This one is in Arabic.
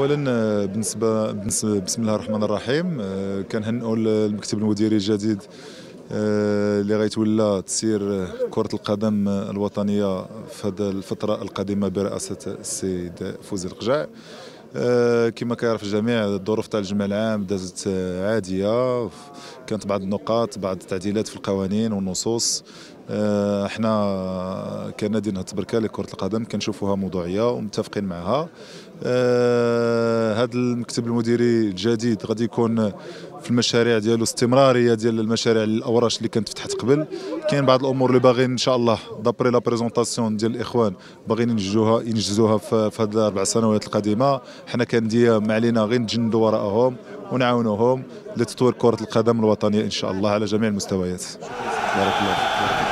اولا آه، بالنسبة بسم الله الرحمن الرحيم. آه، كنهنئوا المكتب المديري الجديد آه، اللي غيتولى تسير كرة القدم الوطنية في هذه الفترة القادمة برئاسة السيد فوزي القجع آه، كما كيعرف الجميع الظروف تاع الجمع العام دازت عادية. كانت بعض النقاط بعض التعديلات في القوانين والنصوص. إحنا كنادي نهضه بركة لكرة القدم كنشوفوها موضوعية ومتفقين معها. هذا المكتب المديري الجديد غادي يكون في المشاريع ديالو استمرارية ديال المشاريع الاوراش اللي كانت فتحت قبل. كاين بعض الأمور اللي باغيين إن شاء الله d'après la présentation ديال الإخوان باغيين ينجزوها ينجزوها في هذه الأربع سنوات القادمة. حنا كأندية ما علينا غير نتجندوا وراءهم ونعاونوهم لتطوير كرة القدم الوطنية إن شاء الله على جميع المستويات. بارك الله فيك.